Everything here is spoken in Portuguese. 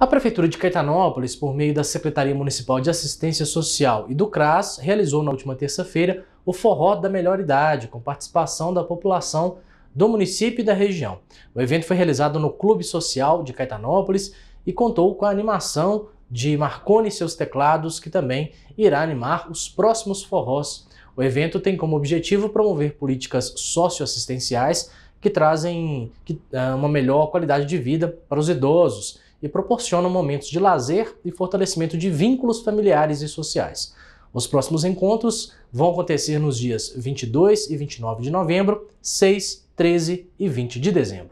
A Prefeitura de Caetanópolis, por meio da Secretaria Municipal de Assistência Social e do CRAS, realizou na última terça-feira o Forró da Melhor Idade, com participação da população do município e da região. O evento foi realizado no Clube Social de Caetanópolis e contou com a animação de Marconi e seus teclados, que também irá animar os próximos forrós. O evento tem como objetivo promover políticas socioassistenciais que trazem ah, uma melhor qualidade de vida para os idosos e proporcionam momentos de lazer e fortalecimento de vínculos familiares e sociais. Os próximos encontros vão acontecer nos dias 22 e 29 de novembro, 6, 13 e 20 de dezembro.